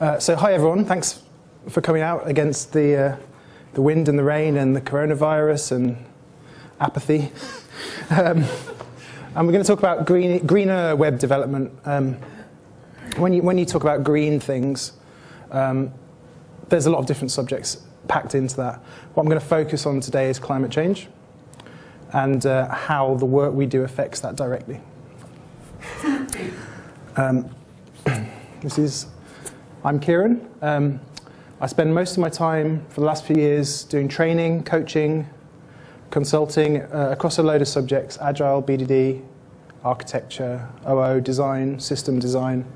Uh, so, hi everyone. Thanks for coming out against the, uh, the wind and the rain and the coronavirus and apathy. um, and we're going to talk about green, greener web development. Um, when, you, when you talk about green things, um, there's a lot of different subjects packed into that. What I'm going to focus on today is climate change and uh, how the work we do affects that directly. Um, this is, I'm Ciaran. Um, I spend most of my time for the last few years doing training, coaching, consulting uh, across a load of subjects, agile, BDD, architecture, OO, design, system design.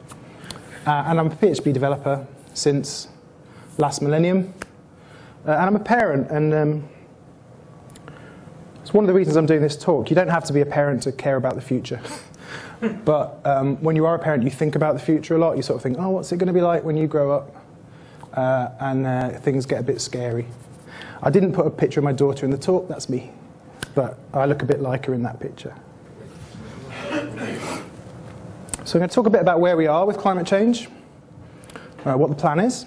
Uh, and I'm a PHP developer since last millennium. Uh, and I'm a parent, and um, it's one of the reasons I'm doing this talk. You don't have to be a parent to care about the future. but um, when you are a parent, you think about the future a lot. You sort of think, oh, what's it going to be like when you grow up? Uh, and uh, things get a bit scary. I didn't put a picture of my daughter in the talk, that's me. But I look a bit like her in that picture. So I'm going to talk a bit about where we are with climate change, uh, what the plan is,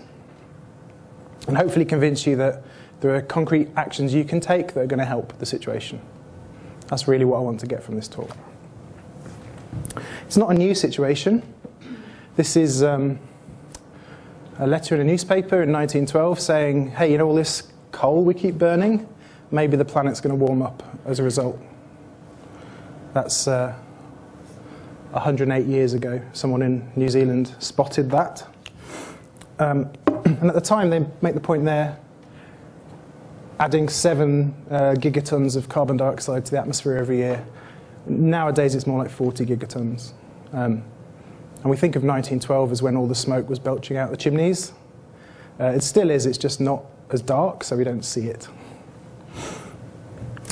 and hopefully convince you that there are concrete actions you can take that are going to help the situation. That's really what I want to get from this talk. It's not a new situation. This is um, a letter in a newspaper in 1912 saying, hey, you know all this coal we keep burning? Maybe the planet's going to warm up as a result. That's uh, 108 years ago. Someone in New Zealand spotted that. Um, and at the time, they make the point there adding seven uh, gigatons of carbon dioxide to the atmosphere every year. Nowadays, it's more like 40 gigatons. Um, and we think of 1912 as when all the smoke was belching out the chimneys. Uh, it still is, it's just not as dark, so we don't see it.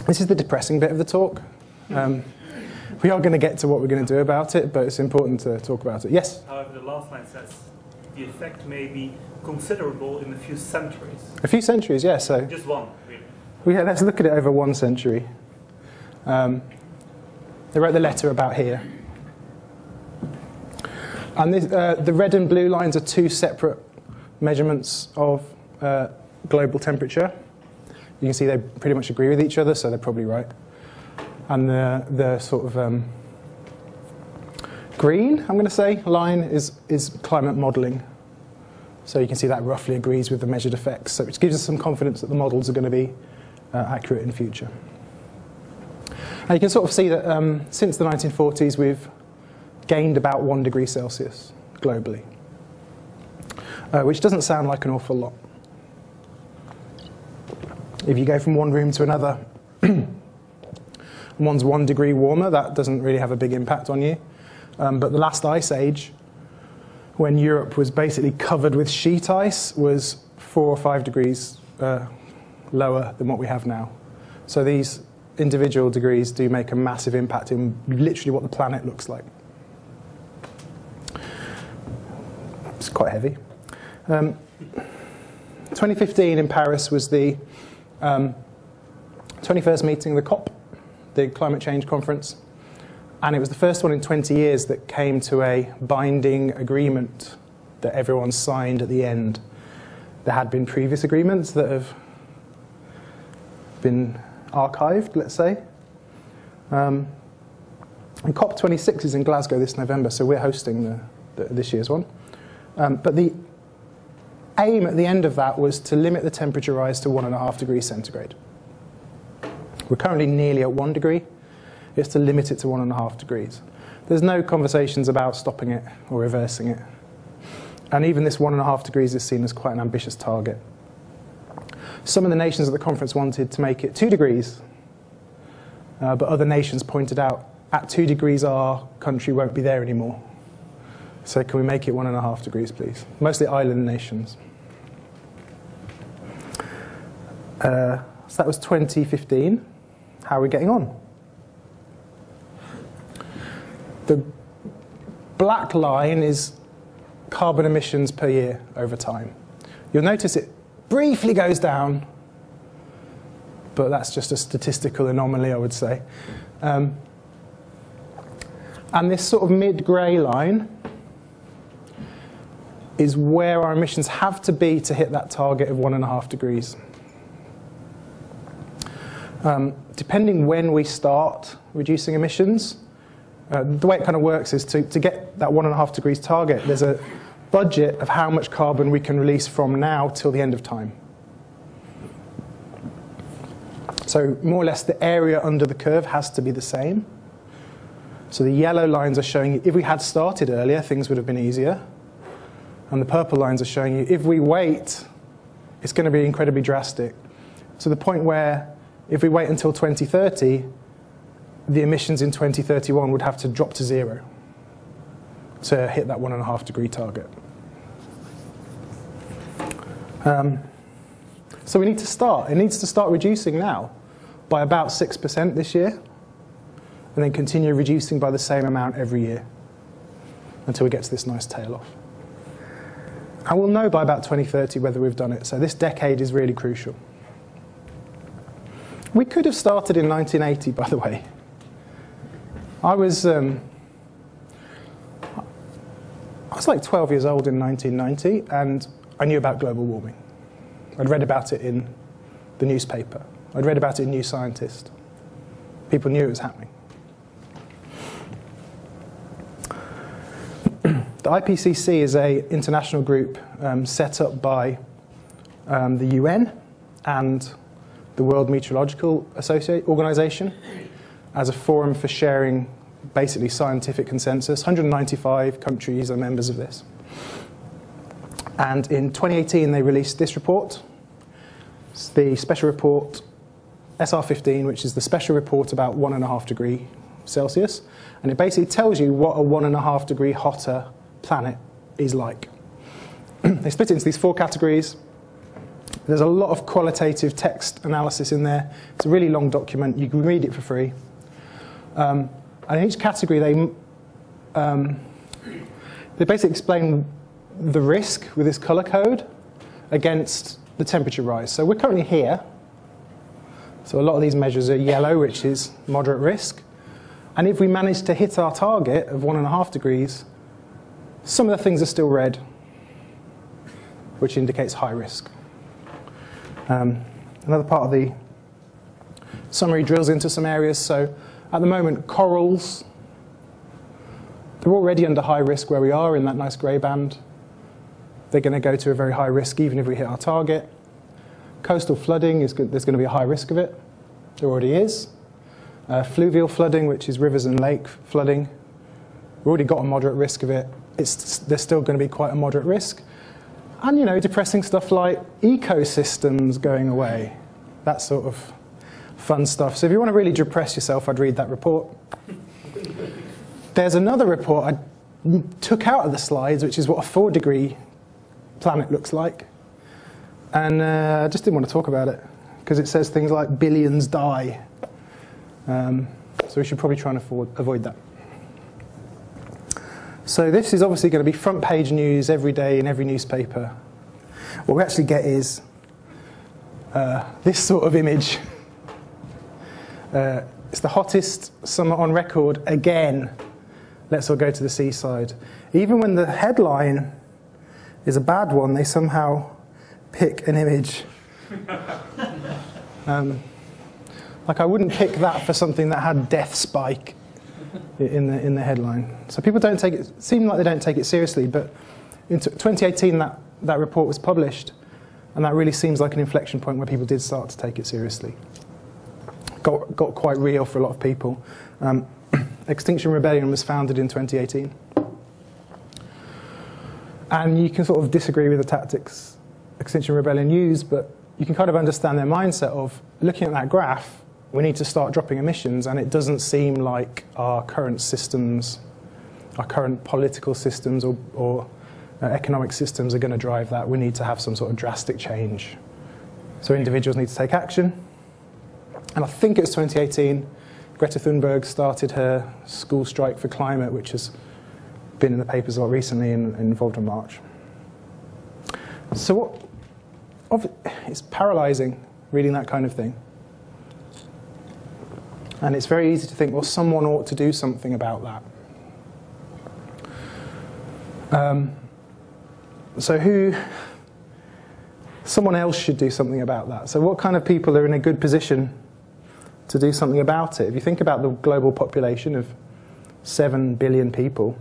This is the depressing bit of the talk. Um, we are going to get to what we're going to do about it, but it's important to talk about it. Yes? However, the last line says the effect may be considerable in a few centuries. A few centuries, yeah. So just one, really. Well, yeah, let's look at it over one century. Um, they wrote the letter about here. And this, uh, the red and blue lines are two separate measurements of uh, global temperature. You can see they pretty much agree with each other, so they're probably right. And the, the sort of um, green, I'm going to say, line is, is climate modeling. So you can see that roughly agrees with the measured effects, so it gives us some confidence that the models are going to be uh, accurate in future. And you can sort of see that um, since the 1940s, we've gained about one degree Celsius globally, uh, which doesn't sound like an awful lot. If you go from one room to another, one's one degree warmer, that doesn't really have a big impact on you. Um, but the last ice age, when Europe was basically covered with sheet ice, was four or five degrees uh, lower than what we have now. So these individual degrees do make a massive impact in literally what the planet looks like. It's quite heavy. Um, 2015 in Paris was the um, 21st meeting of the COP, the Climate Change Conference. And it was the first one in 20 years that came to a binding agreement that everyone signed at the end. There had been previous agreements that have been archived, let's say. Um, and COP26 is in Glasgow this November, so we're hosting the, the, this year's one. Um, but the aim at the end of that was to limit the temperature rise to one and a half degrees centigrade. We're currently nearly at one degree. It's to limit it to one and a half degrees. There's no conversations about stopping it or reversing it. And even this one and a half degrees is seen as quite an ambitious target. Some of the nations at the conference wanted to make it two degrees, uh, but other nations pointed out at two degrees our country won't be there anymore. So can we make it one and a half degrees, please? Mostly island nations. Uh, so that was 2015. How are we getting on? The black line is carbon emissions per year over time. You'll notice it briefly goes down, but that's just a statistical anomaly, I would say. Um, and this sort of mid-grey line is where our emissions have to be to hit that target of one and a half degrees. Um, depending when we start reducing emissions, uh, the way it kind of works is to, to get that one and a half degrees target, there's a budget of how much carbon we can release from now till the end of time. So more or less the area under the curve has to be the same. So the yellow lines are showing you, if we had started earlier, things would have been easier. And the purple lines are showing you, if we wait, it's going to be incredibly drastic. To the point where if we wait until 2030, the emissions in 2031 would have to drop to zero to hit that one and a half degree target. Um, so we need to start. It needs to start reducing now by about 6% this year, and then continue reducing by the same amount every year until we get to this nice tail off. And we'll know by about 2030 whether we've done it. So this decade is really crucial. We could have started in 1980, by the way. I was, um, I was like 12 years old in 1990, and I knew about global warming. I'd read about it in the newspaper. I'd read about it in New Scientist. People knew it was happening. the IPCC is an international group um, set up by um, the UN and the World Meteorological Organization as a forum for sharing basically scientific consensus. 195 countries are members of this. And in 2018, they released this report. It's the special report SR15, which is the special report about one and a half degree Celsius. And it basically tells you what a one and a half degree hotter planet is like. they split it into these four categories. There's a lot of qualitative text analysis in there. It's a really long document. You can read it for free. Um, and in each category, they, um, they basically explain the risk with this color code against the temperature rise. So we're currently here. So a lot of these measures are yellow, which is moderate risk. And if we manage to hit our target of one and a half degrees, some of the things are still red, which indicates high risk. Um, another part of the summary drills into some areas. So at the moment, corals, they're already under high risk where we are in that nice grey band. They're going to go to a very high risk even if we hit our target. Coastal flooding, is there's going to be a high risk of it. There already is. Uh, fluvial flooding, which is rivers and lake flooding, we've already got a moderate risk of it. It's, there's still going to be quite a moderate risk. And, you know, depressing stuff like ecosystems going away, that sort of fun stuff. So if you want to really depress yourself, I'd read that report. There's another report I took out of the slides, which is what a four degree planet looks like. And uh, I just didn't want to talk about it because it says things like billions die. Um, so we should probably try and afford, avoid that. So this is obviously going to be front page news every day in every newspaper. What we actually get is uh, this sort of image. Uh, it's the hottest summer on record again. Let's all go to the seaside. Even when the headline is a bad one, they somehow pick an image. Um, like I wouldn't pick that for something that had death spike in the, in the headline. So people don't take it, seem like they don't take it seriously, but in 2018 that, that report was published, and that really seems like an inflection point where people did start to take it seriously. Got, got quite real for a lot of people. Um, Extinction Rebellion was founded in 2018. And you can sort of disagree with the tactics Extinction Rebellion use, but you can kind of understand their mindset of looking at that graph, we need to start dropping emissions, and it doesn't seem like our current systems, our current political systems or, or uh, economic systems are going to drive that. We need to have some sort of drastic change. So individuals need to take action. And I think it was 2018, Greta Thunberg started her school strike for climate, which has been in the papers a lot recently and, involved in march. So what, it's paralyzing reading that kind of thing. And it's very easy to think, well, someone ought to do something about that. Um, so who, someone else should do something about that. So what kind of people are in a good position to do something about it? If you think about the global population of 7 billion people,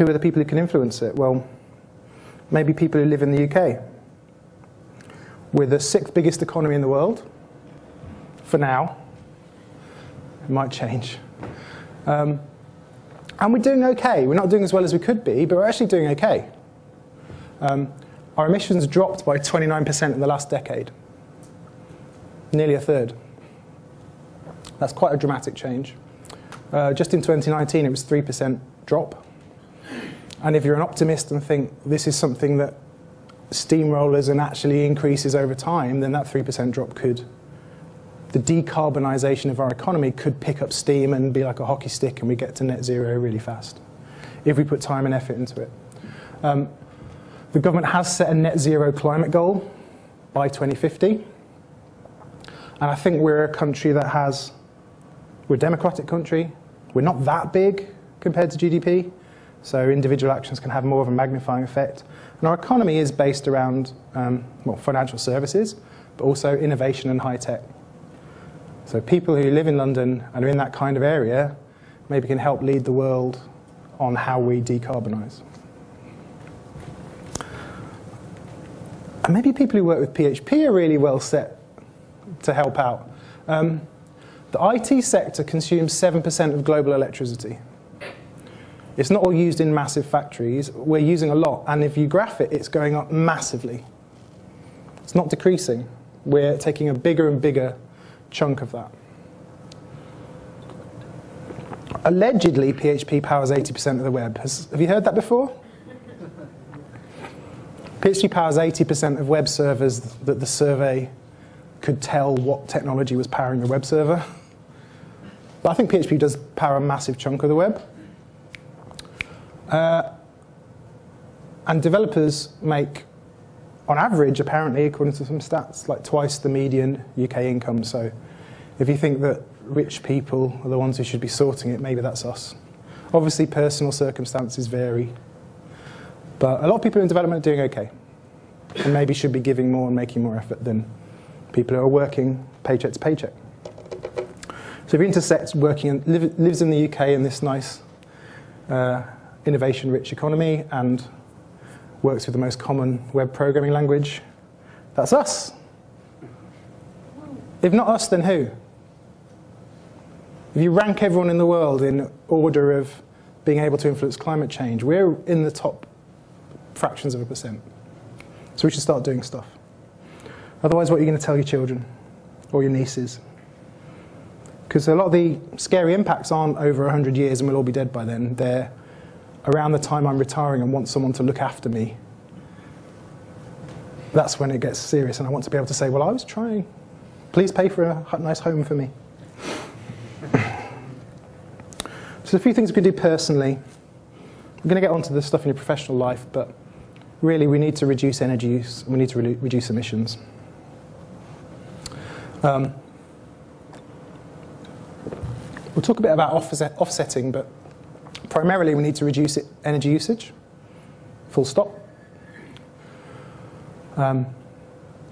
who are the people who can influence it? Well, maybe people who live in the UK. We're the sixth biggest economy in the world, for now. It might change. Um, and we're doing okay. We're not doing as well as we could be, but we're actually doing okay. Um, our emissions dropped by 29% in the last decade, nearly a third. That's quite a dramatic change. Uh, just in 2019, it was 3% drop. And if you're an optimist and think this is something that steamrollers and actually increases over time, then that 3% drop could, the decarbonisation of our economy could pick up steam and be like a hockey stick and we get to net zero really fast if we put time and effort into it. Um, the government has set a net zero climate goal by 2050. And I think we're a country that has, we're a democratic country. We're not that big compared to GDP. So individual actions can have more of a magnifying effect. And our economy is based around um, well, financial services, but also innovation and high tech. So people who live in London and are in that kind of area maybe can help lead the world on how we decarbonise. And maybe people who work with PHP are really well set to help out. Um, the IT sector consumes 7% of global electricity. It's not all used in massive factories. We're using a lot. And if you graph it, it's going up massively. It's not decreasing. We're taking a bigger and bigger chunk of that. Allegedly, PHP powers 80% of the web. Has, have you heard that before? PHP powers 80% of web servers that the survey could tell what technology was powering the web server. But I think PHP does power a massive chunk of the web. Uh, and developers make, on average, apparently, according to some stats, like twice the median UK income. So if you think that rich people are the ones who should be sorting it, maybe that's us. Obviously, personal circumstances vary. But a lot of people in development are doing okay. And maybe should be giving more and making more effort than people who are working paycheck to paycheck. So if you intersect working and live, lives in the UK in this nice uh, innovation-rich economy and works with the most common web programming language. That's us. If not us, then who? If you rank everyone in the world in order of being able to influence climate change, we're in the top fractions of a percent. So we should start doing stuff. Otherwise, what are you going to tell your children or your nieces? Because a lot of the scary impacts aren't over 100 years and we'll all be dead by then. They're around the time I'm retiring and want someone to look after me, that's when it gets serious. And I want to be able to say, well, I was trying. Please pay for a nice home for me. so, a few things we can do personally. I'm going to get onto the stuff in your professional life, but really, we need to reduce energy use and we need to re reduce emissions. Um, we'll talk a bit about offset, offsetting, but Primarily, we need to reduce energy usage, full stop. Um,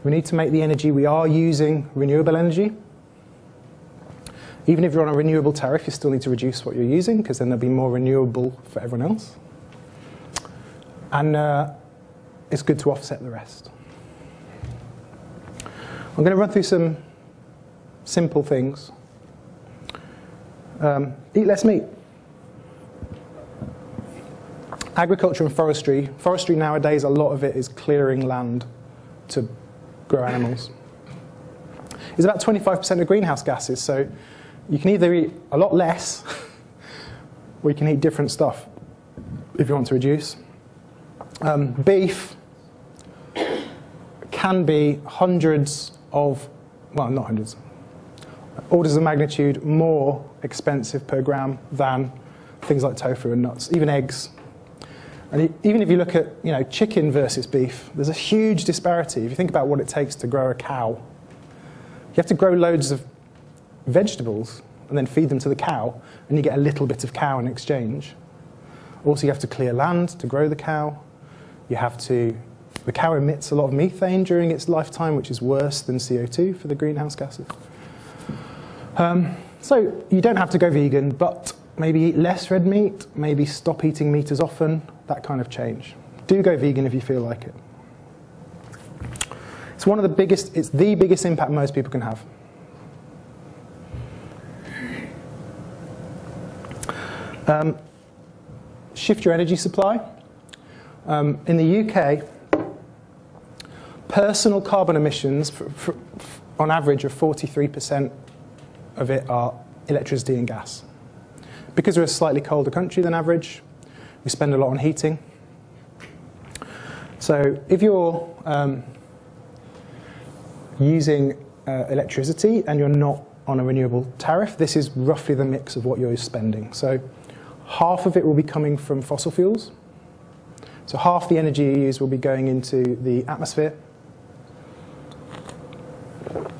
we need to make the energy we are using renewable energy. Even if you're on a renewable tariff, you still need to reduce what you're using because then there'll be more renewable for everyone else. And uh, it's good to offset the rest. I'm going to run through some simple things. Um, eat less meat agriculture and forestry. Forestry nowadays, a lot of it is clearing land to grow animals. It's about 25% of greenhouse gases, so you can either eat a lot less or you can eat different stuff if you want to reduce. Um, beef can be hundreds of, well, not hundreds, orders of magnitude more expensive per gram than things like tofu and nuts, even eggs. And even if you look at you know, chicken versus beef, there's a huge disparity. If you think about what it takes to grow a cow, you have to grow loads of vegetables and then feed them to the cow, and you get a little bit of cow in exchange. Also, you have to clear land to grow the cow. You have to, the cow emits a lot of methane during its lifetime, which is worse than CO2 for the greenhouse gases. Um, so you don't have to go vegan, but maybe eat less red meat, maybe stop eating meat as often, that kind of change. Do go vegan if you feel like it. It's one of the biggest, it's the biggest impact most people can have. Um, shift your energy supply. Um, in the UK, personal carbon emissions, for, for, on average, of 43% of it are electricity and gas. Because we're a slightly colder country than average, we spend a lot on heating. So if you're um, using uh, electricity and you're not on a renewable tariff, this is roughly the mix of what you're spending. So half of it will be coming from fossil fuels. So half the energy you use will be going into the atmosphere.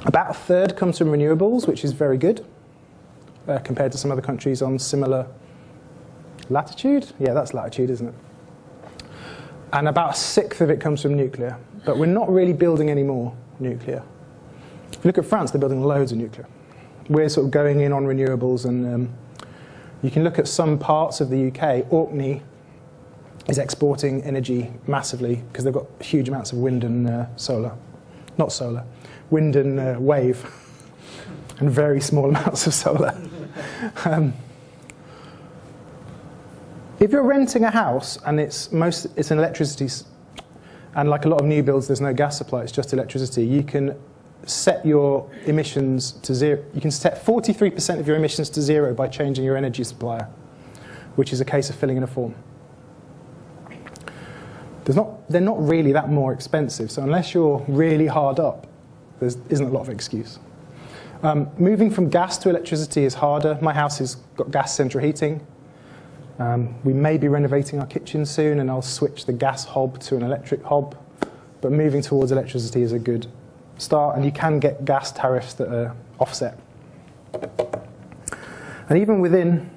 About a third comes from renewables, which is very good uh, compared to some other countries on similar latitude. Yeah, that's latitude, isn't it? And about a sixth of it comes from nuclear. But we're not really building any more nuclear. If you look at France, they're building loads of nuclear. We're sort of going in on renewables, and um, you can look at some parts of the UK. Orkney is exporting energy massively because they've got huge amounts of wind and uh, solar. Not solar, wind and uh, wave, and very small amounts of solar. Um, if you're renting a house and it's, most, it's an electricity, and like a lot of new builds, there's no gas supply, it's just electricity, you can set your emissions to zero. You can set 43% of your emissions to zero by changing your energy supplier, which is a case of filling in a form. Not, they're not really that more expensive, so unless you're really hard up, there isn't a lot of excuse. Um, moving from gas to electricity is harder. My house has got gas central heating. Um, we may be renovating our kitchen soon, and I'll switch the gas hob to an electric hob. But moving towards electricity is a good start, and you can get gas tariffs that are offset. And even within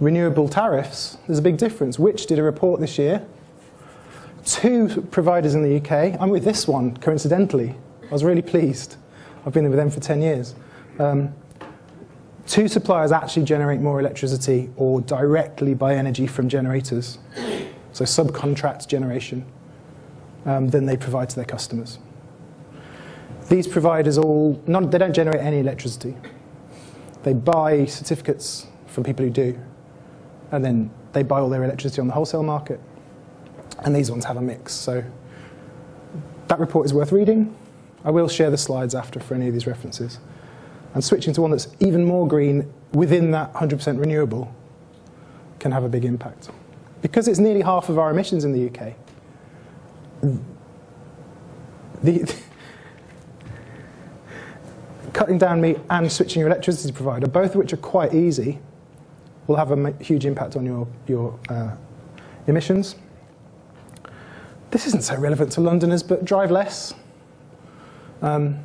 renewable tariffs, there's a big difference. Which did a report this year. Two providers in the UK. I'm with this one, coincidentally. I was really pleased. I've been with them for 10 years. Um, two suppliers actually generate more electricity or directly buy energy from generators, so subcontract generation, um, than they provide to their customers. These providers all, not, they don't generate any electricity. They buy certificates from people who do, and then they buy all their electricity on the wholesale market. And these ones have a mix. So that report is worth reading. I will share the slides after for any of these references. And switching to one that's even more green within that 100% renewable can have a big impact. Because it's nearly half of our emissions in the UK, the, cutting down meat and switching your electricity provider, both of which are quite easy, will have a huge impact on your, your uh, emissions. This isn't so relevant to Londoners, but drive less. Um,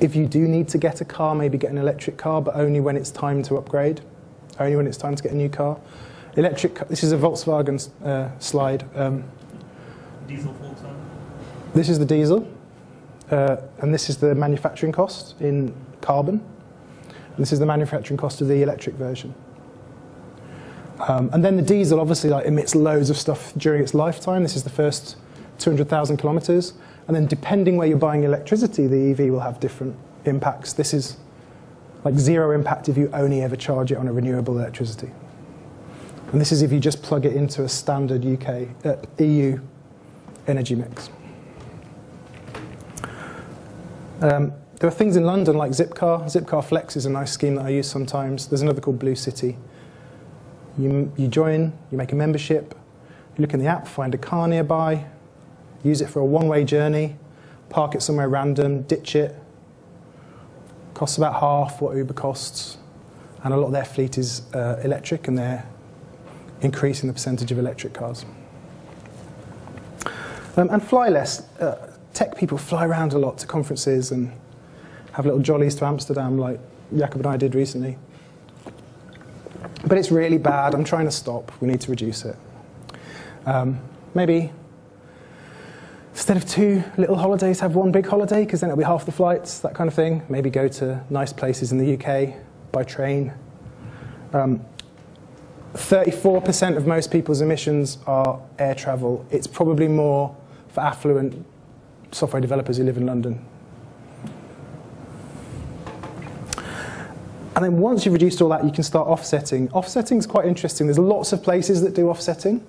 if you do need to get a car, maybe get an electric car, but only when it's time to upgrade, only when it's time to get a new car. Electric, this is a Volkswagen uh, slide. Um, diesel full time? This is the diesel, uh, and this is the manufacturing cost in carbon. And this is the manufacturing cost of the electric version. Um, and then the diesel obviously like, emits loads of stuff during its lifetime. This is the first 200,000 kilometers. And then depending where you're buying electricity, the EV will have different impacts. This is like zero impact if you only ever charge it on a renewable electricity. And this is if you just plug it into a standard UK, uh, EU energy mix. Um, there are things in London like Zipcar. Zipcar Flex is a nice scheme that I use sometimes. There's another called BlueCity. You, you join, you make a membership, you look in the app, find a car nearby, use it for a one-way journey, park it somewhere random, ditch it. Costs about half what Uber costs, and a lot of their fleet is uh, electric, and they're increasing the percentage of electric cars. Um, and fly less. Uh, tech people fly around a lot to conferences and have little jollies to Amsterdam, like Jakob and I did recently. But it's really bad. I'm trying to stop. We need to reduce it. Um, maybe instead of two little holidays, have one big holiday because then it'll be half the flights, that kind of thing. Maybe go to nice places in the UK by train. Um, 34% of most people's emissions are air travel. It's probably more for affluent software developers who live in London. And then once you've reduced all that, you can start offsetting. Offsetting is quite interesting. There's lots of places that do offsetting,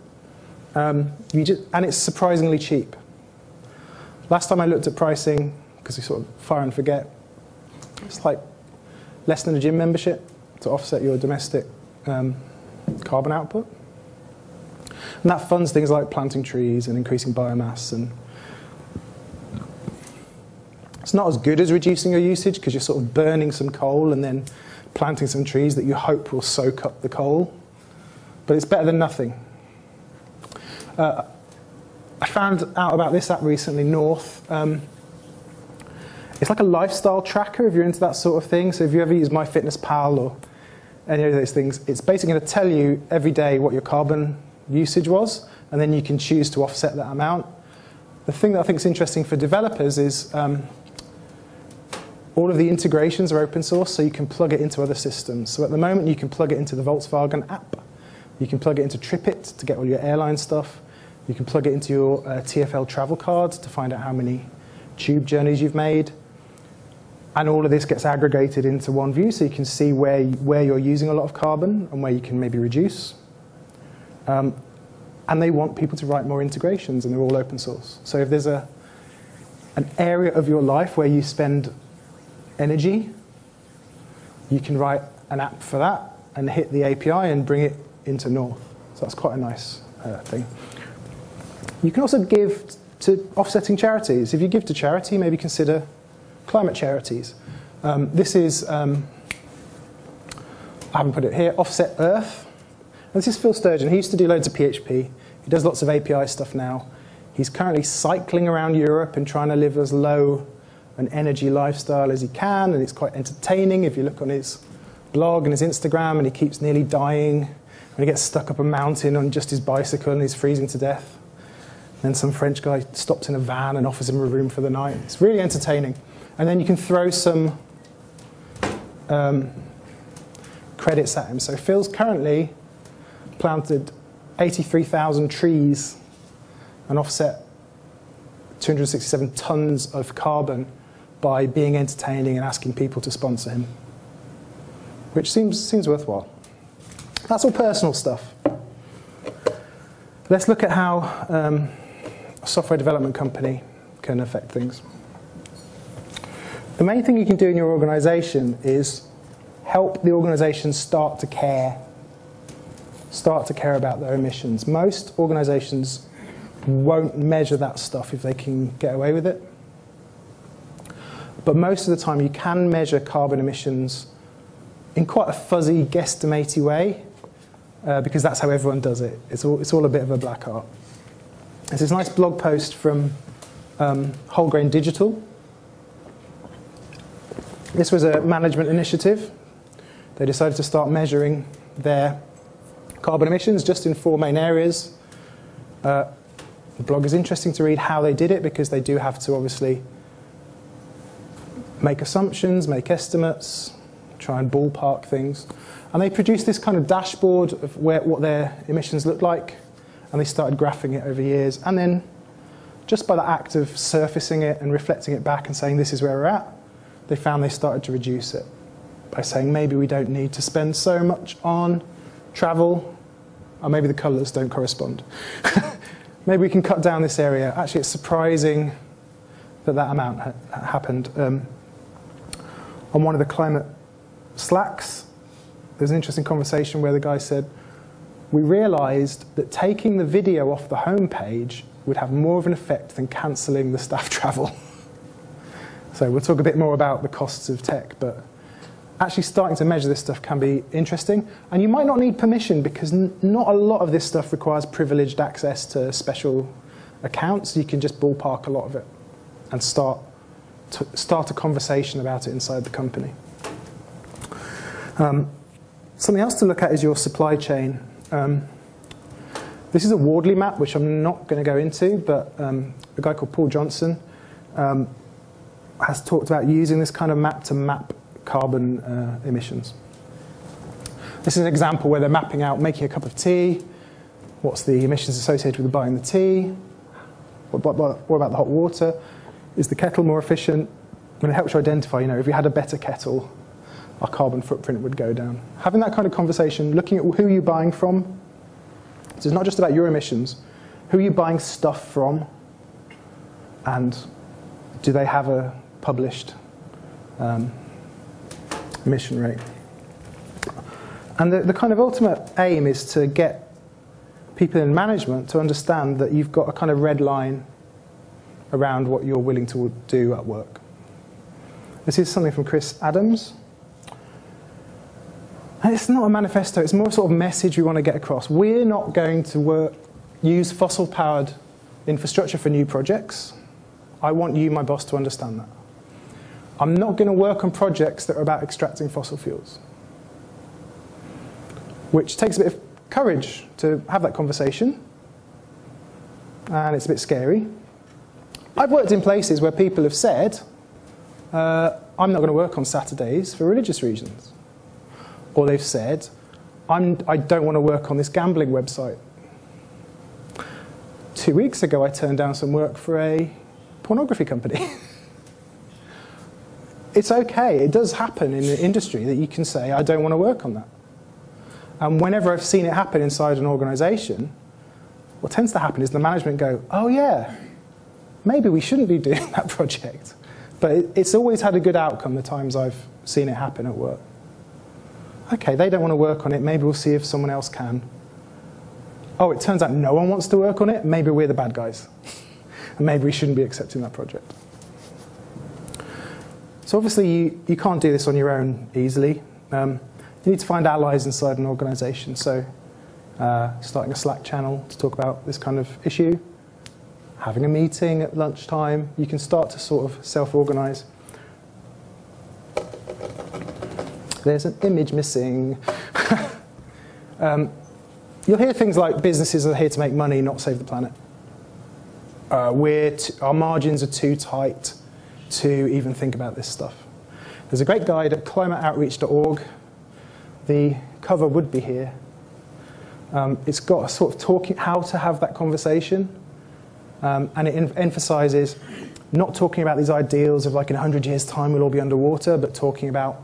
um, just, and it's surprisingly cheap. Last time I looked at pricing, because we sort of fire and forget, it's like less than a gym membership to offset your domestic um, carbon output. And that funds things like planting trees and increasing biomass. And it's not as good as reducing your usage because you're sort of burning some coal and then planting some trees that you hope will soak up the coal. But it's better than nothing. Uh, I found out about this app recently, North. Um, it's like a lifestyle tracker if you're into that sort of thing. So if you ever use MyFitnessPal or any of those things, it's basically going to tell you every day what your carbon usage was, and then you can choose to offset that amount. The thing that I think is interesting for developers is um, all of the integrations are open source, so you can plug it into other systems. So at the moment, you can plug it into the Volkswagen app. You can plug it into TripIt to get all your airline stuff. You can plug it into your uh, TFL travel card to find out how many tube journeys you've made. And all of this gets aggregated into one view, so you can see where, where you're using a lot of carbon and where you can maybe reduce. Um, and they want people to write more integrations, and they're all open source. So if there's a, an area of your life where you spend energy, you can write an app for that and hit the API and bring it into North. So that's quite a nice uh, thing. You can also give to offsetting charities. If you give to charity, maybe consider climate charities. Um, this is, um, I haven't put it here, Offset Earth. And this is Phil Sturgeon. He used to do loads of PHP. He does lots of API stuff now. He's currently cycling around Europe and trying to live as low an energy lifestyle as he can, and it's quite entertaining if you look on his blog and his Instagram, and he keeps nearly dying, and he gets stuck up a mountain on just his bicycle and he's freezing to death. Then some French guy stops in a van and offers him a room for the night. It's really entertaining. And then you can throw some um, credits at him. So Phil's currently planted 83,000 trees and offset 267 tons of carbon by being entertaining and asking people to sponsor him, which seems, seems worthwhile. That's all personal stuff. Let's look at how um, software development company can affect things. The main thing you can do in your organization is help the organization start to care, start to care about their emissions. Most organizations won't measure that stuff if they can get away with it. But most of the time, you can measure carbon emissions in quite a fuzzy, guesstimatey way, uh, because that's how everyone does it. It's all, it's all a bit of a black art. There's this nice blog post from um, Wholegrain Digital. This was a management initiative. They decided to start measuring their carbon emissions just in four main areas. Uh, the blog is interesting to read how they did it because they do have to obviously make assumptions, make estimates, try and ballpark things. And they produced this kind of dashboard of where, what their emissions look like, and they started graphing it over years. And then, just by the act of surfacing it and reflecting it back and saying this is where we're at, they found they started to reduce it by saying maybe we don't need to spend so much on travel, or maybe the colours don't correspond. maybe we can cut down this area. Actually, it's surprising that that amount ha happened. Um, on one of the climate slacks, there's an interesting conversation where the guy said, we realized that taking the video off the homepage would have more of an effect than cancelling the staff travel. so we'll talk a bit more about the costs of tech, but actually starting to measure this stuff can be interesting. And you might not need permission because not a lot of this stuff requires privileged access to special accounts. You can just ballpark a lot of it and start start a conversation about it inside the company. Um, something else to look at is your supply chain. Um, This is a Wardley map, which I'm not going to go into, but um, a guy called Paul Johnston um, has talked about using this kind of map to map carbon uh, emissions. This is an example where they're mapping out making a cup of tea, what's the emissions associated with buying the tea, what, what, what about the hot water, is the kettle more efficient, and it helps you identify, you know, if we had a better kettle, our carbon footprint would go down. Having that kind of conversation, looking at who you're buying from, so it's not just about your emissions, who are you buying stuff from, and do they have a published um, emission rate? And the, the kind of ultimate aim is to get people in management to understand that you've got a kind of red line around what you're willing to do at work. This is something from Chris Adams. And it's not a manifesto, it's more a sort of message we want to get across. We're not going to work, use fossil powered infrastructure for new projects. I want you, my boss, to understand that. I'm not going to work on projects that are about extracting fossil fuels, which takes a bit of courage to have that conversation, and it's a bit scary. I've worked in places where people have said, uh, I'm not going to work on Saturdays for religious reasons. Or they've said, I'm, I do not want to work on this gambling website. Two weeks ago, I turned down some work for a pornography company. it's okay, it does happen in the industry that you can say, I don't want to work on that. And whenever I've seen it happen inside an organization, what tends to happen is the management go, oh yeah, maybe we shouldn't be doing that project. But it's always had a good outcome the times I've seen it happen at work. Okay, they don't want to work on it. Maybe we'll see if someone else can. Oh, it turns out no one wants to work on it. Maybe we're the bad guys. and maybe we shouldn't be accepting that project. So obviously you, you can't do this on your own easily. Um, you need to find allies inside an organization. So uh, starting a Slack channel to talk about this kind of issue, having a meeting at lunchtime, you can start to sort of self-organize. There's an image missing. um, you'll hear things like businesses are here to make money, not save the planet. Uh, our margins are too tight to even think about this stuff. There's a great guide at climateoutreach.org. The cover would be here. Um, it's got a sort of talking how to have that conversation, um, and it emphasizes not talking about these ideals of like in 100 years' time we'll all be underwater, but talking about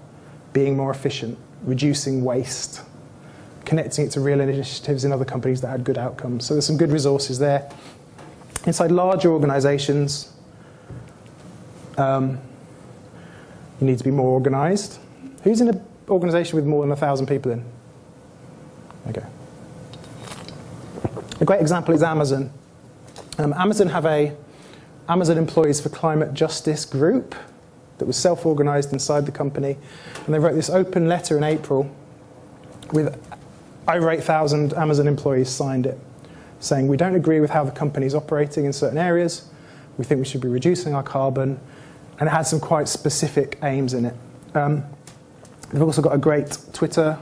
being more efficient, reducing waste, connecting it to real initiatives in other companies that had good outcomes. So there's some good resources there. Inside larger organizations, um, you need to be more organized. Who's in an organization with more than 1,000 people in? Okay. A great example is Amazon. Um, Amazon have a Amazon Employees for Climate Justice group that was self-organized inside the company. And they wrote this open letter in April with over 8,000 Amazon employees signed it, saying we don't agree with how the company is operating in certain areas. We think we should be reducing our carbon. And it had some quite specific aims in it. Um, they've also got a great Twitter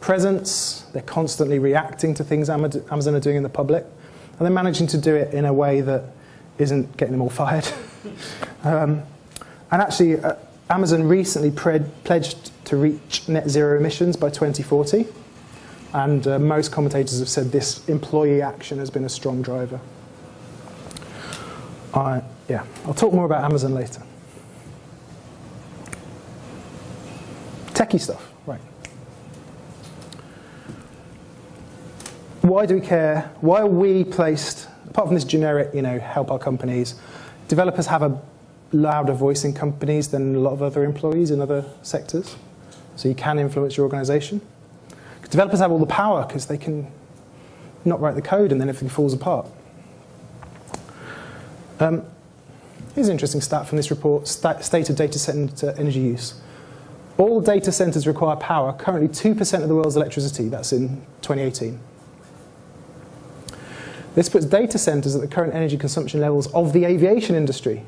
presence. They're constantly reacting to things Amazon are doing in the public. And they're managing to do it in a way that isn't getting them all fired. um, and actually, uh, Amazon recently pledged to reach net zero emissions by 2040. And uh, most commentators have said this employee action has been a strong driver. I, yeah, I'll talk more about Amazon later. Techie stuff, right. Why do we care? Why are we placed, apart from this generic, you know, help our companies, developers have a louder voice in companies than a lot of other employees in other sectors. So you can influence your organization. Developers have all the power because they can not write the code and then everything falls apart. Um, here's an interesting stat from this report, State of Data Center Energy Use. All data centers require power, currently 2% of the world's electricity, that's in 2018. This puts data centers at the current energy consumption levels of the aviation industry,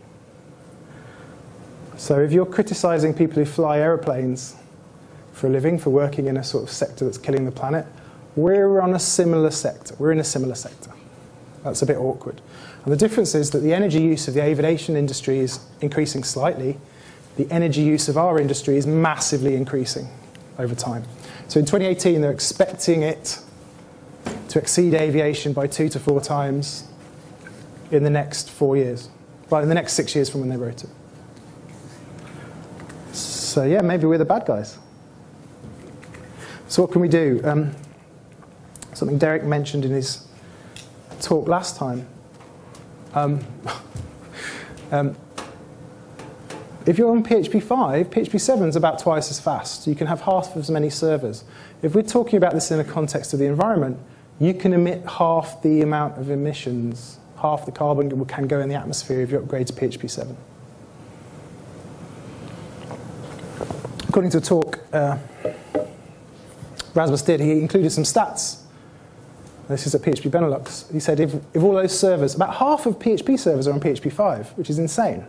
so if you're criticizing people who fly aeroplanes for a living, for working in a sort of sector that's killing the planet, we're on a similar sector. We're in a similar sector. That's a bit awkward. And the difference is that the energy use of the aviation industry is increasing slightly. The energy use of our industry is massively increasing over time. So in 2018, they're expecting it to exceed aviation by two to four times in the next four years. Well, in the next six years from when they wrote it. So yeah, maybe we're the bad guys. So what can we do? Um, something Derek mentioned in his talk last time. Um, um, if you're on PHP 5, PHP 7 is about twice as fast. You can have half as many servers. If we're talking about this in the context of the environment, you can emit half the amount of emissions, half the carbon can go in the atmosphere if you upgrade to PHP 7. According to a talk uh, Rasmus did, he included some stats. This is at PHP Benelux. He said if, if all those servers, about half of PHP servers are on PHP 5, which is insane.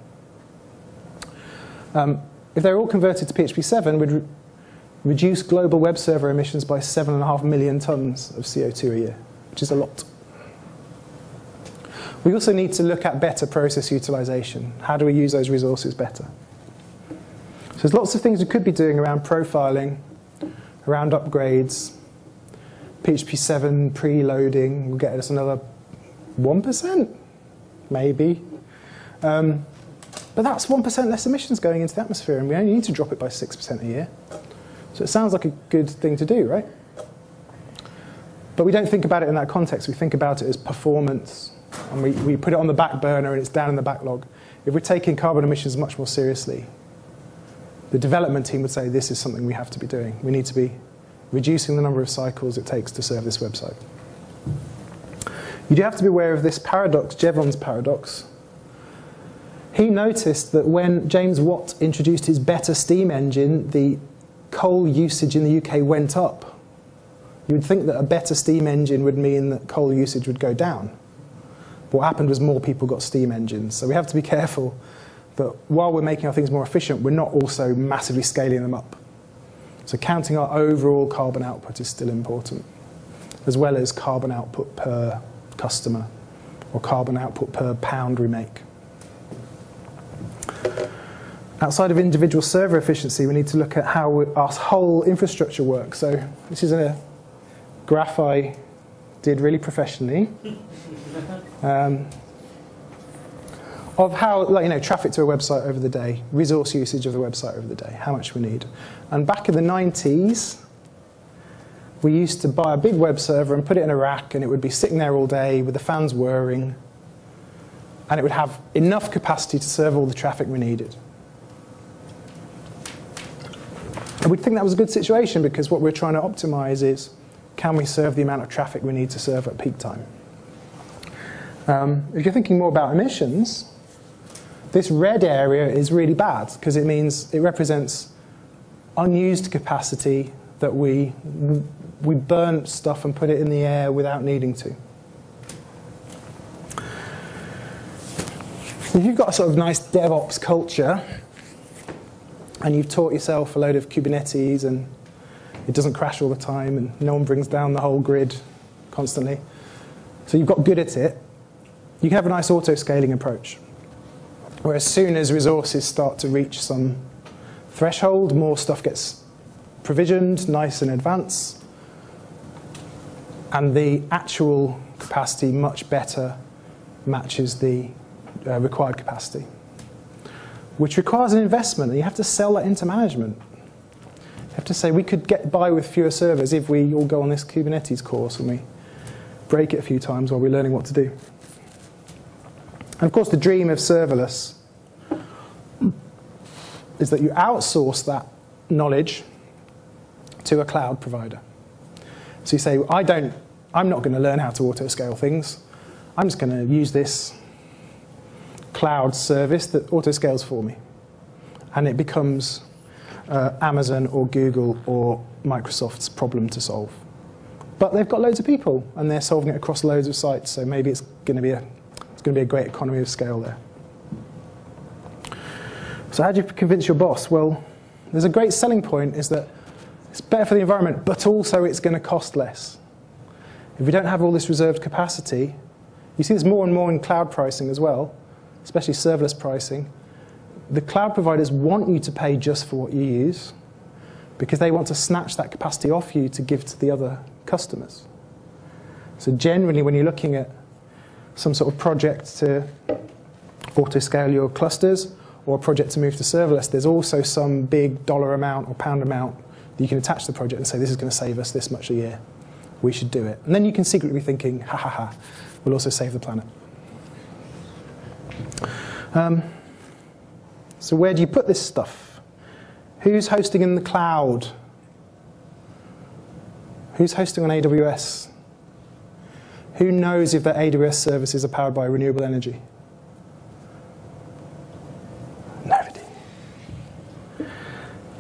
Um, if they're all converted to PHP 7, we'd re reduce global web server emissions by 7.5 million tons of CO2 a year, which is a lot. We also need to look at better process utilization. How do we use those resources better? So there's lots of things we could be doing around profiling, around upgrades, PHP 7 preloading will get us another 1%, maybe. Um, but that's 1% less emissions going into the atmosphere, and we only need to drop it by 6% a year. So it sounds like a good thing to do, right? But we don't think about it in that context. We think about it as performance, and we, we put it on the back burner and it's down in the backlog. If we're taking carbon emissions much more seriously, the development team would say this is something we have to be doing. We need to be reducing the number of cycles it takes to serve this website. You do have to be aware of this paradox, Jevons paradox. He noticed that when James Watt introduced his better steam engine, the coal usage in the UK went up. You would think that a better steam engine would mean that coal usage would go down. What happened was more people got steam engines. So we have to be careful that while we're making our things more efficient, we're not also massively scaling them up. So counting our overall carbon output is still important, as well as carbon output per customer or carbon output per pound we make. Outside of individual server efficiency, we need to look at how our whole infrastructure works. So this is a graph I did really professionally. Um, of how, like, you know, traffic to a website over the day, resource usage of the website over the day, how much we need. And back in the 90s, we used to buy a big web server and put it in a rack, and it would be sitting there all day with the fans whirring, and it would have enough capacity to serve all the traffic we needed. And we'd think that was a good situation because what we're trying to optimize is can we serve the amount of traffic we need to serve at peak time? Um, if you're thinking more about emissions, this red area is really bad because it means it represents unused capacity that we, we burn stuff and put it in the air without needing to. If you've got a sort of nice DevOps culture and you've taught yourself a load of Kubernetes and it doesn't crash all the time and no one brings down the whole grid constantly, so you've got good at it, you can have a nice auto-scaling approach where as soon as resources start to reach some threshold, more stuff gets provisioned, nice in advance, and the actual capacity much better matches the uh, required capacity, which requires an investment, and you have to sell that into management. You have to say, we could get by with fewer servers if we all go on this Kubernetes course and we break it a few times while we're learning what to do. And of course, the dream of serverless is that you outsource that knowledge to a cloud provider. So you say, I don't, I'm not going to learn how to auto-scale things. I'm just going to use this cloud service that auto-scales for me. And it becomes uh, Amazon or Google or Microsoft's problem to solve. But they've got loads of people, and they're solving it across loads of sites, so maybe it's going to be a it's going to be a great economy of scale there. So how do you convince your boss? Well, there's a great selling point is that it's better for the environment, but also it's going to cost less. If we don't have all this reserved capacity, you see this more and more in cloud pricing as well, especially serverless pricing. The cloud providers want you to pay just for what you use because they want to snatch that capacity off you to give to the other customers. So generally, when you're looking at some sort of project to auto-scale your clusters or a project to move to serverless, there's also some big dollar amount or pound amount that you can attach to the project and say, this is going to save us this much a year. We should do it. And then you can secretly be thinking, ha ha ha, we'll also save the planet. Um, so where do you put this stuff? Who's hosting in the cloud? Who's hosting on AWS? Who knows if their AWS services are powered by renewable energy?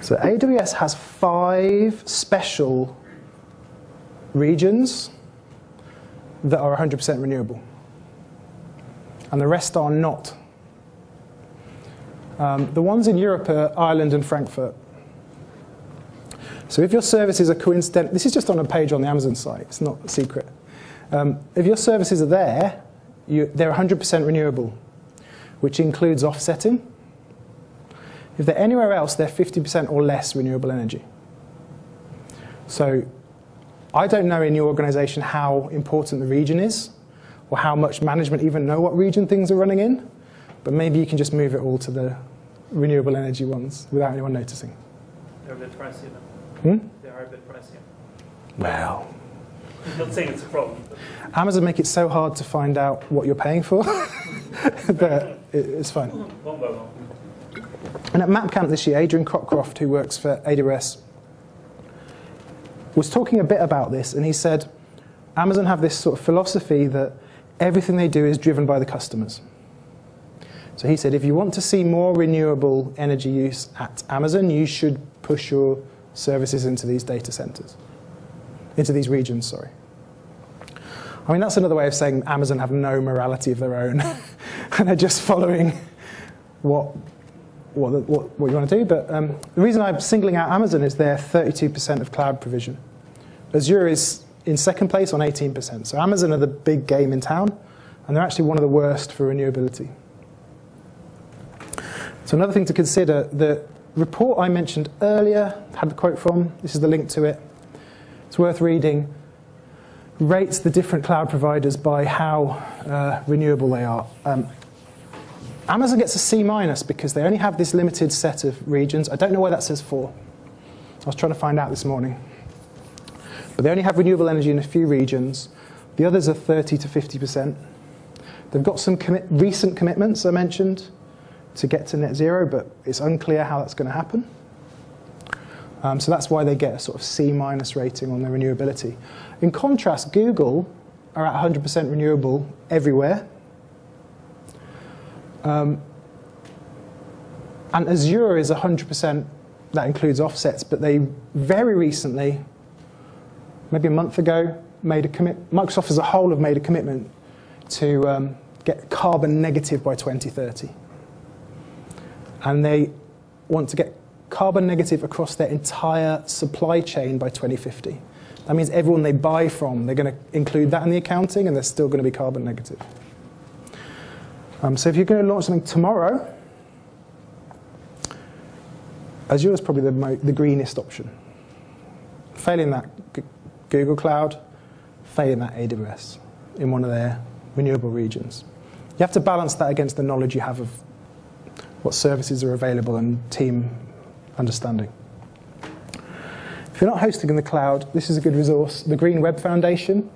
So AWS has five special regions that are 100% renewable, and the rest are not. Um, the ones in Europe are Ireland and Frankfurt. So if your services are coincident, this is just on a page on the Amazon site, it's not secret. Um, if your services are there, you, they're 100% renewable, which includes offsetting. If they're anywhere else, they're 50% or less renewable energy. So I don't know in your organization how important the region is, or how much management even know what region things are running in, but maybe you can just move it all to the renewable energy ones without anyone noticing. They're a bit pricey Hmm? They are a bit pricey. Well, I'm not saying it's a problem. Amazon make it so hard to find out what you're paying for that it's fine. And at MapCamp this year, Adrian Cockcroft, who works for AWS, was talking a bit about this, and he said Amazon have this sort of philosophy that everything they do is driven by the customers. So he said, if you want to see more renewable energy use at Amazon, you should push your services into these data centers, into these regions, sorry. I mean, that's another way of saying Amazon have no morality of their own, and they're just following what what, what, what you want to do. But um, the reason I'm singling out Amazon is they're 32% of cloud provision. Azure is in second place on 18%. So Amazon are the big game in town, and they're actually one of the worst for renewability. So another thing to consider, the report I mentioned earlier, had the quote from, this is the link to it. It's worth reading. Rates the different cloud providers by how uh, renewable they are. Um, Amazon gets a C minus because they only have this limited set of regions. I don't know why that says for. I was trying to find out this morning. But they only have renewable energy in a few regions. The others are 30 to 50%. They've got some commit- recent commitments I mentioned to get to net zero, but it's unclear how that's going to happen. Um, so that's why they get a sort of C minus rating on their renewability. In contrast, Google are at 100% renewable everywhere. Um, and Azure is 100%, that includes offsets, but they very recently, maybe a month ago, made a commit, Microsoft as a whole have made a commitment to um, get carbon negative by 2030. And they want to get carbon negative across their entire supply chain by 2050. That means everyone they buy from, they're going to include that in the accounting and they're still going to be carbon negative. Um, so if you're going to launch something tomorrow, Azure is probably the, the greenest option. Failing that, G- Google Cloud, failing that AWS in one of their renewable regions. You have to balance that against the knowledge you have of what services are available and team understanding. If you're not hosting in the cloud, this is a good resource. The Green Web Foundation,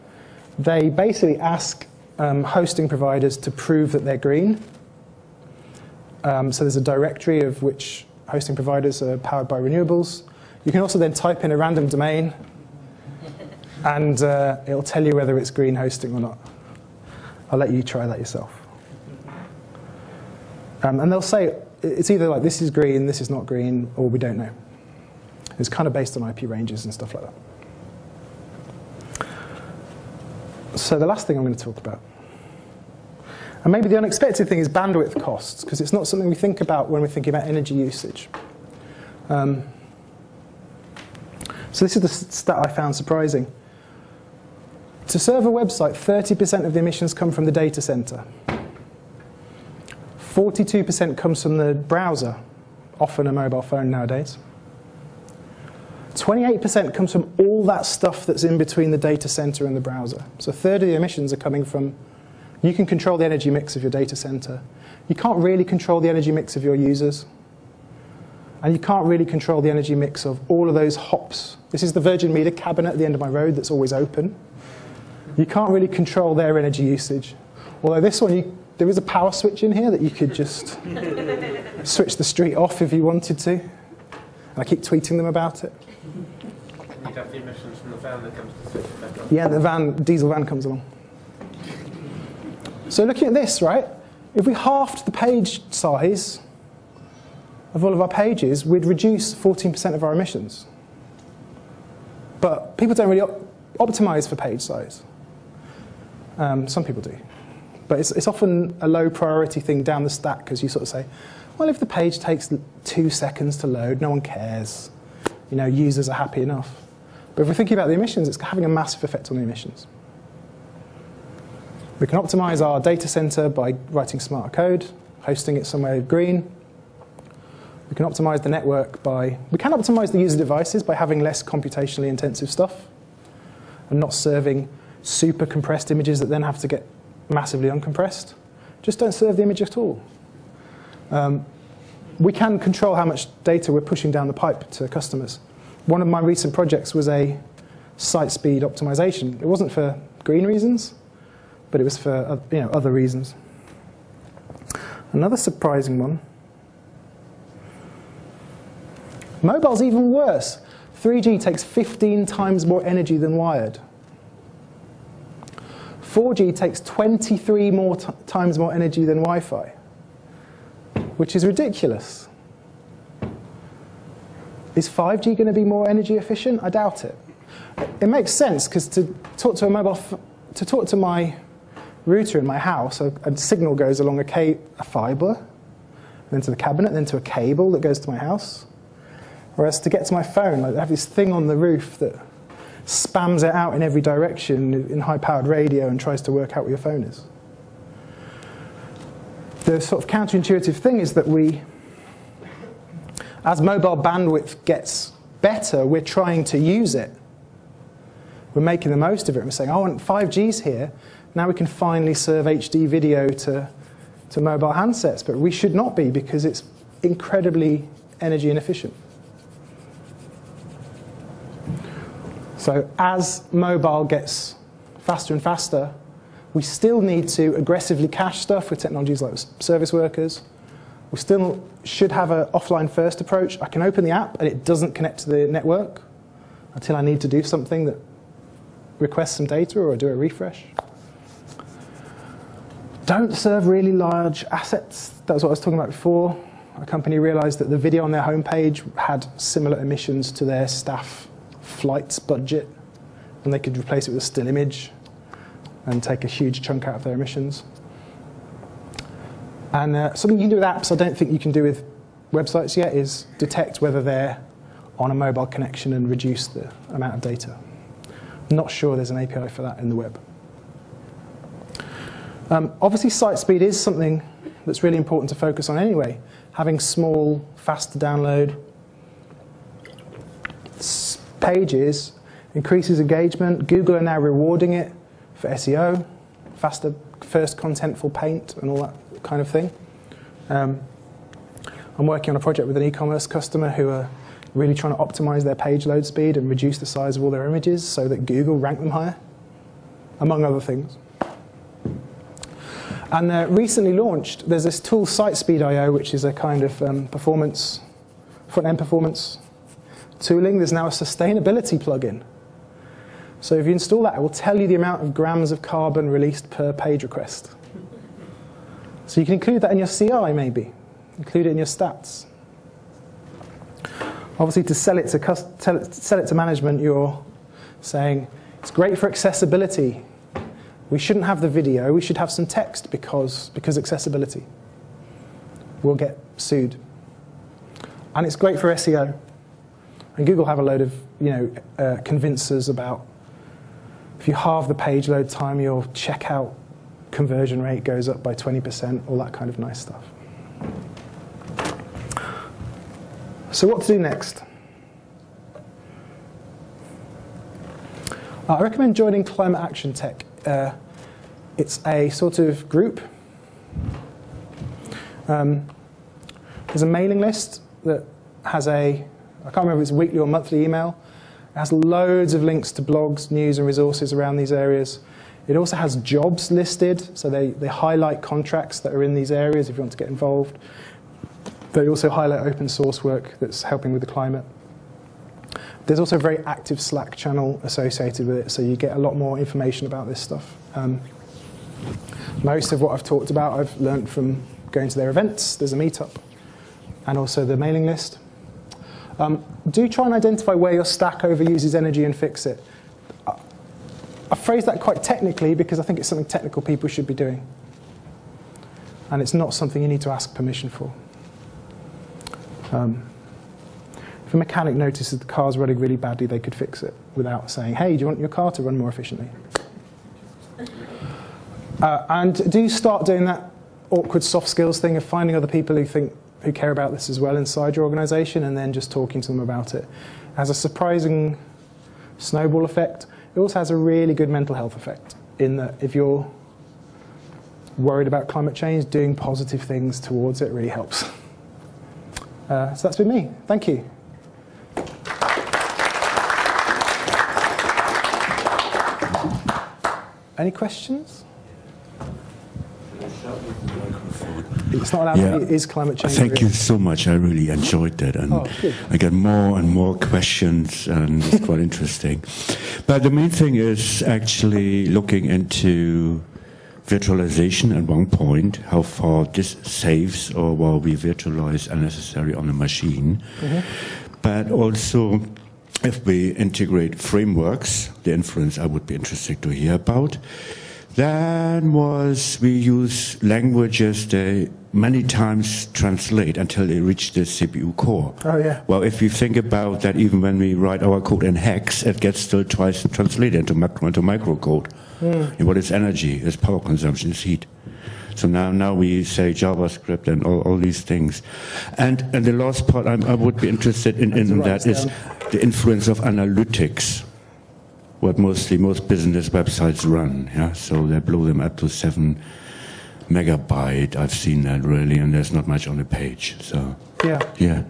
they basically ask um, hosting providers to prove that they're green. Um, so there's a directory of which hosting providers are powered by renewables. You can also then type in a random domain and uh, it'll tell you whether it's green hosting or not. I'll let you try that yourself. Um, and they'll say it's either like this is green, this is not green, or we don't know. It's kind of based on IP ranges and stuff like that. So the last thing I'm going to talk about. And maybe the unexpected thing is bandwidth costs, because it's not something we think about when we're thinking about energy usage. Um, so this is the stat I found surprising. to serve a website, 30% of the emissions come from the data center. 42% comes from the browser, often a mobile phone nowadays. 28% comes from all that stuff that's in between the data center and the browser. So a third of the emissions are coming from, you can control the energy mix of your data center. You can't really control the energy mix of your users. And you can't really control the energy mix of all of those hops. This is the Virgin Media cabinet at the end of my road that's always open. You can't really control their energy usage. Although this one, you, there is a power switch in here that you could just switch the street off if you wanted to. And I keep tweeting them about it. You'd have the emissions from the van that comes to on. Yeah, the van, diesel van comes along. So looking at this, right? If we halved the page size of all of our pages, we'd reduce 14% of our emissions. But people don't really op- optimize for page size. Um, some people do. But it's, it's often a low priority thing down the stack because you sort of say, well, if the page takes two seconds to load, no one cares. You know, users are happy enough. But if we're thinking about the emissions, it's having a massive effect on the emissions. We can optimize our data center by writing smarter code, hosting it somewhere green. We can optimize the network by, we can optimize the user devices by having less computationally intensive stuff and not serving super compressed images that then have to get massively uncompressed. Just don't serve the image at all. Um, we can control how much data we're pushing down the pipe to customers. One of my recent projects was a site speed optimization. It wasn't for green reasons, but it was for uh, you know, other reasons. Another surprising one. Mobile's even worse. 3G takes 15 times more energy than wired. 4G takes 23 more times more energy than Wi Fi, which is ridiculous. Is 5G going to be more energy efficient? I doubt it. It makes sense because to talk to a mobile, to talk to my router in my house, a, a signal goes along a, a fiber, then to the cabinet, then to a cable that goes to my house. Whereas to get to my phone, I have this thing on the roof that spams it out in every direction in high powered radio and tries to work out where your phone is. The sort of counterintuitive thing is that we, as mobile bandwidth gets better, we're trying to use it. We're making the most of it. We're saying, oh, and 5G's here. Now we can finally serve HD video to, to mobile handsets. But we should not be because it's incredibly energy inefficient. So as mobile gets faster and faster, we still need to aggressively cache stuff with technologies like service workers. We still should have an offline first approach. I can open the app and it doesn't connect to the network until I need to do something that requests some data or do a refresh. Don't serve really large assets. That was what I was talking about before. A company realized that the video on their homepage had similar emissions to their staff flights budget, and they could replace it with a still image and take a huge chunk out of their emissions. And uh, something you can do with apps I don't think you can do with websites yet is detect whether they're on a mobile connection and reduce the amount of data. I'm Not sure there's an API for that in the web. Um, obviously, site speed is something that's really important to focus on anyway. Having small, fast to download pages increases engagement. Google are now rewarding it for SEO, faster first contentful paint, and all that kind of thing. Um, I'm working on a project with an e-commerce customer who are really trying to optimize their page load speed and reduce the size of all their images so that Google rank them higher, among other things. And uh, recently launched, there's this tool SiteSpeed.io, which is a kind of um, performance, front-end performance tooling. There's now a sustainability plugin. So if you install that, it will tell you the amount of grams of carbon released per page request. So you can include that in your CI, maybe. Include it in your stats. Obviously, to sell it to, sell it to management, you're saying it's great for accessibility. We shouldn't have the video, we should have some text because, because accessibility. We'll get sued. And it's great for SEO. And Google have a load of you know, uh, convincers about if you halve the page load time, your checkout conversion rate goes up by 20%, all that kind of nice stuff. So what to do next? I recommend joining Climate Action Tech. Uh, it's a sort of group. Um, there's a mailing list that has a, I can't remember if it's weekly or monthly email. It has loads of links to blogs, news, and resources around these areas. It also has jobs listed, so they, they highlight contracts that are in these areas if you want to get involved. They also highlight open source work that's helping with the climate. There's also a very active Slack channel associated with it, so you get a lot more information about this stuff. Um, most of what I've talked about, I've learned from going to their events. There's a meetup, and also the mailing list. Um, do try and identify where your stack overuses energy and fix it. I phrase that quite technically because I think it's something technical people should be doing. And it's not something you need to ask permission for. Um, if a mechanic notices the car's running really badly, they could fix it without saying, hey, do you want your car to run more efficiently? Uh, and do start doing that awkward soft skills thing of finding other people who think who care about this as well inside your organization and then just talking to them about it. it has a surprising snowball effect. It also has a really good mental health effect in that if you're worried about climate change, doing positive things towards it really helps. Uh, so that's been me. Thank you. Any questions? It's not allowed Yeah. to be, climate change Thank real? you so much. I really enjoyed that, and Oh. I get more and more questions, and it's quite interesting. But the main thing is actually looking into virtualization at one point, how far this saves or while we virtualize unnecessary on a machine. Mm-hmm. But also, if we integrate frameworks, the inference I would be interested to hear about. Then was we use languages they many times translate until they reach the CPU core. Oh, yeah. Well, if you think about that, even when we write our code in hex, it gets still twice translated into macro into microcode. Hmm. And what is energy? Is power consumption. Is heat. So now, now we say JavaScript and all, all these things. And, and the last part I'm, I would be interested in, in that is the influence of analytics what mostly most business websites run. Yeah, so they blow them up to seven megabyte. I've seen that really, and there's not much on the page. So Yeah. yeah,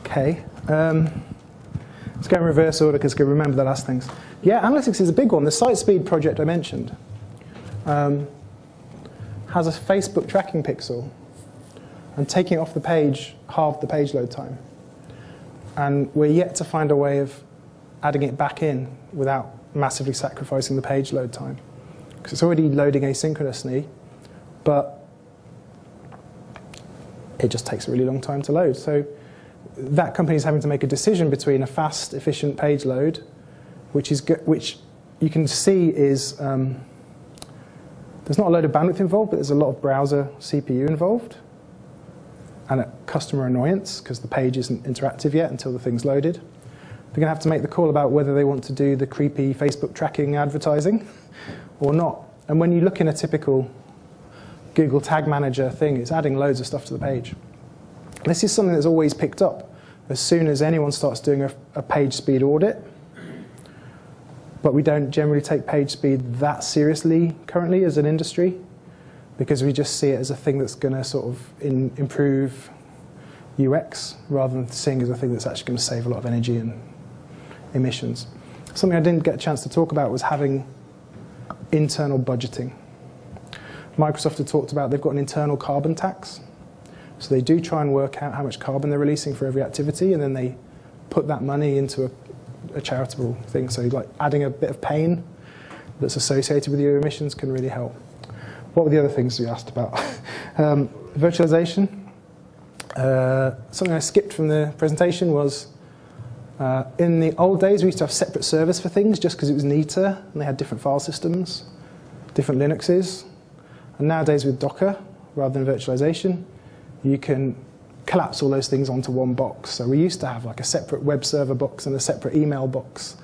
Okay. Um, let's go in reverse order because remember the last things. Yeah, analytics is a big one. The site speed project I mentioned um, has a Facebook tracking pixel, and taking it off the page halved the page load time. And we're yet to find a way of adding it back in without massively sacrificing the page load time. Because it's already loading asynchronously, but it just takes a really long time to load. So that company is having to make a decision between a fast, efficient page load, which is which you can see is um, there's not a load of bandwidth involved, but there's a lot of browser CPU involved, and a customer annoyance because the page isn't interactive yet until the thing's loaded. They're going to have to make the call about whether they want to do the creepy Facebook tracking advertising or not. And when you look in a typical Google Tag Manager thing, it's adding loads of stuff to the page. This is something that's always picked up as soon as anyone starts doing a, a page speed audit. But we don't generally take page speed that seriously currently as an industry because we just see it as a thing that's going to sort of in, improve UX rather than seeing as a thing that's actually going to save a lot of energy and emissions. Something I didn't get a chance to talk about was having internal budgeting. Microsoft had talked about they've got an internal carbon tax. So they do try and work out how much carbon they're releasing for every activity, and then they put that money into a, a charitable thing. So like adding a bit of pain that's associated with your emissions can really help. What were the other things you asked about? um, virtualization. Uh, something I skipped from the presentation was uh, in the old days we used to have separate servers for things just because it was neater and they had different file systems, different Linuxes. And nowadays with Docker, rather than virtualization, you can collapse all those things onto one box. So we used to have like a separate web server box and a separate email box.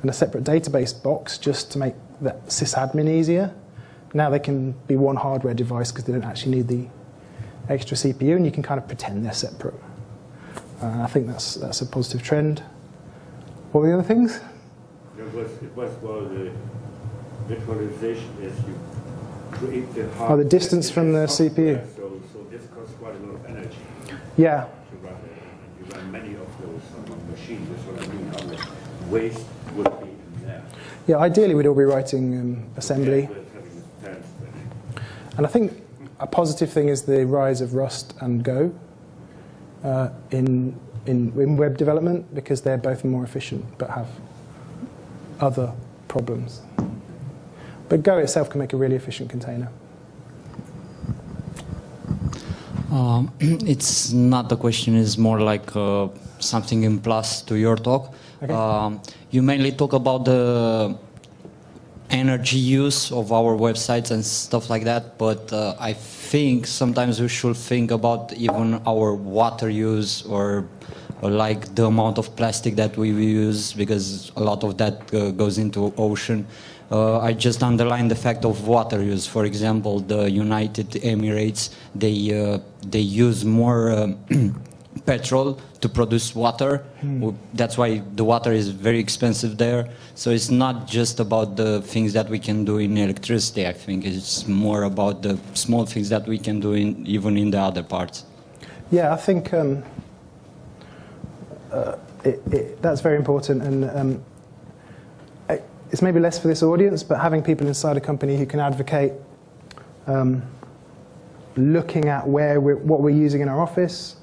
and a separate database box just to make that sysadmin easier. Now they can be one hardware device because they don't actually need the extra CPU, and you can kind of pretend they're separate. Uh, I think that's that's a positive trend. What were the other things? It was, it was well, the virtualization is you create the Oh, the distance from the CPU. So, so this costs quite a lot of energy Yeah, to run. And you run many of those on one machine. That's what I mean. How much waste would be in there? yeah. Ideally, we'd all be writing um, assembly. With having the fans spinning. And I think a positive thing is the rise of Rust and Go uh, in, in, in web development because they're both more efficient but have other problems. But Go itself can make a really efficient container. Um, it's not the question, it's more like uh, something in plus to your talk. Okay. Um, you mainly talk about the energy use of our websites and stuff like that, but uh, I think sometimes we should think about even our water use or, or like the amount of plastic that we use because a lot of that uh, goes into ocean. Uh, I just underline the fact of water use. For example, the United Emirates they uh, they use more um, petrol to produce water. W- That's why the water is very expensive there. So it's not just about the things that we can do in electricity. I think it's more about the small things that we can do in even in the other parts. Yeah, I think um, uh, it, it, that's very important, and um, it- it's maybe less for this audience, but having people inside a company who can advocate um, looking at where we're, what we're using in our office.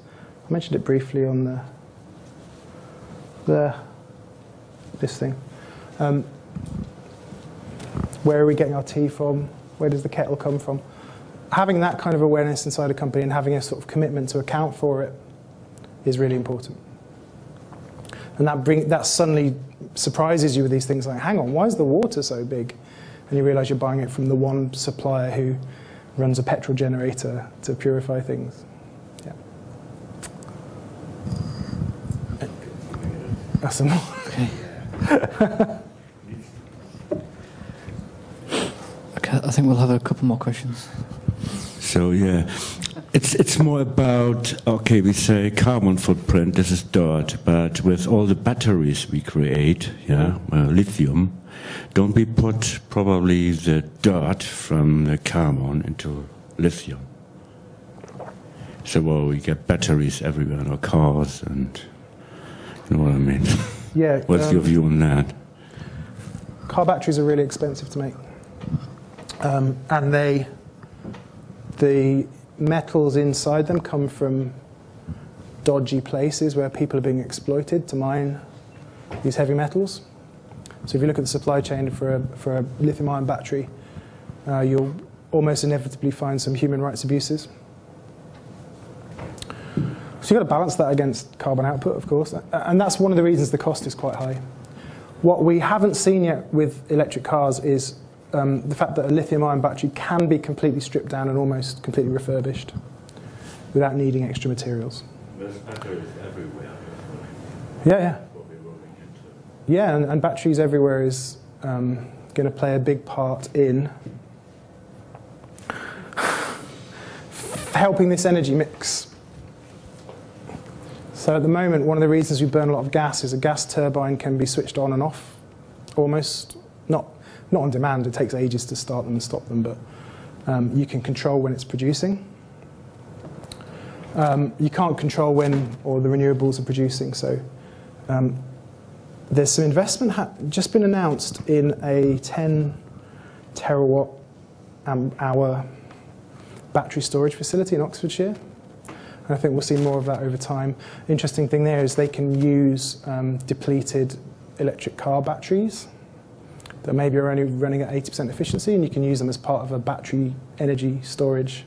I mentioned it briefly on the, the this thing. Um, where are we getting our tea from? Where does the kettle come from? Having that kind of awareness inside a company and having a sort of commitment to account for it is really important. And that, bring, that suddenly surprises you with these things like, hang on, why is the water so big? And you realize you're buying it from the one supplier who runs a petrol generator to purify things. That's some more. Okay, I think we'll have a couple more questions. So yeah, it's it's more about okay. We say carbon footprint. This is dirt, but with all the batteries we create, yeah, uh, lithium, don't we put probably the dirt from the carbon into lithium? So well, we get batteries everywhere in our cars, and you know what I mean. Yeah. What's um, your view on that? car batteries are really expensive to make. Um, and they, the metals inside them come from dodgy places where people are being exploited to mine these heavy metals. So if you look at the supply chain for a, for a lithium ion battery, uh, you'll almost inevitably find some human rights abuses. So you've got to balance that against carbon output, of course, and that's one of the reasons the cost is quite high. What we haven't seen yet with electric cars is um, the fact that a lithium ion battery can be completely stripped down and almost completely refurbished without needing extra materials. There's batteries everywhere. Yeah, yeah. What we're rolling into. Yeah, and, and batteries everywhere is um, going to play a big part in helping this energy mix. So at the moment, one of the reasons we burn a lot of gas is a gas turbine can be switched on and off, almost not not on demand. It takes ages to start them and stop them, but um, you can control when it's producing. Um, you can't control when or the renewables are producing. So um, there's some investment just been announced in a 10 terawatt hour battery storage facility in Oxfordshire. I think we'll see more of that over time. Interesting thing there is they can use um, depleted electric car batteries that maybe are only running at 80% efficiency, and you can use them as part of a battery energy storage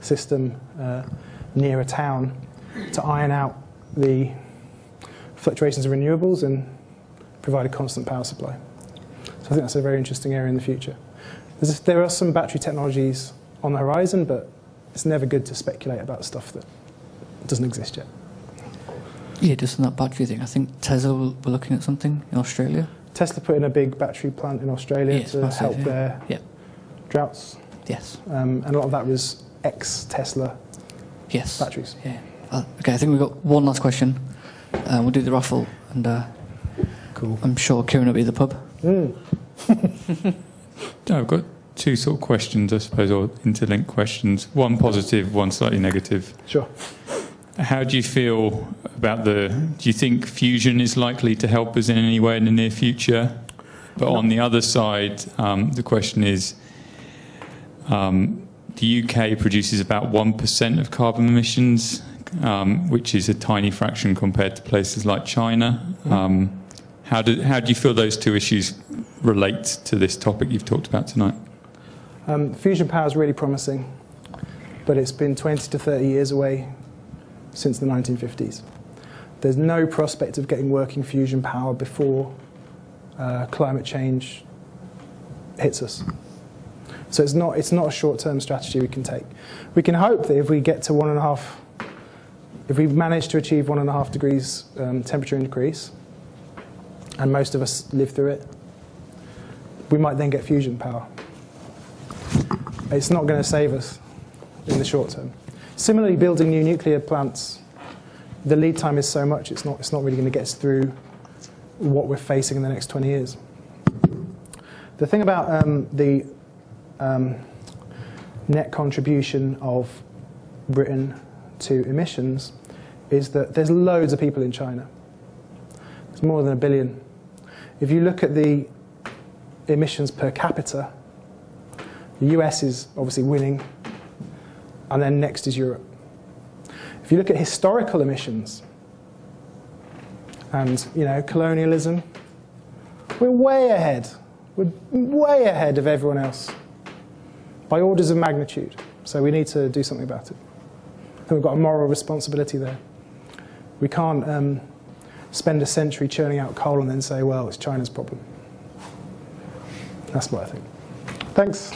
system uh, near a town to iron out the fluctuations of renewables and provide a constant power supply. So I think that's a very interesting area in the future. There's, there are some battery technologies on the horizon, but it's never good to speculate about stuff that doesn't exist yet. Yeah, just on that battery thing. I think Tesla were were looking at something in Australia. Tesla put in a big battery plant in Australia Yes, to massive, help yeah. their Yeah. droughts, Yes. um, and a lot of that was ex-Tesla Yes. batteries. Yeah. Uh, okay, I think we've got one last question. Uh, we'll do the raffle, and uh, Cool. I'm sure Ciaran will be the pub. I've got two sort of questions, I suppose, or interlinked questions. One positive, one slightly negative. Sure. How do you feel about the? Do you think fusion is likely to help us in any way in the near future? But on the other side, um, the question is: um, the UK produces about one percent of carbon emissions, um, which is a tiny fraction compared to places like China. Um, how do how do you feel those two issues relate to this topic you've talked about tonight? Um, fusion power is really promising, but it's been 20 to 30 years away since the 1950s. There's no prospect of getting working fusion power before uh, climate change hits us. So it's not, it's not a short-term strategy we can take. We can hope that if we get to one and a half, if we manage to achieve one and a half degrees um, temperature increase, and most of us live through it, we might then get fusion power it's not going to save us in the short term. Similarly, building new nuclear plants, the lead time is so much, it's not, it's not really going to get us through what we're facing in the next 20 years. The thing about um, the um, net contribution of Britain to emissions is that there's loads of people in China. There's more than a billion. If you look at the emissions per capita, the US is obviously winning, and then next is Europe. If you look at historical emissions and you know colonialism, we're way ahead. We're way ahead of everyone else by orders of magnitude. So we need to do something about it. Think we've got a moral responsibility there. We can't um, spend a century churning out coal and then say, well, it's China's problem. That's what I think. Thanks.